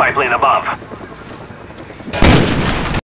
pipeline above.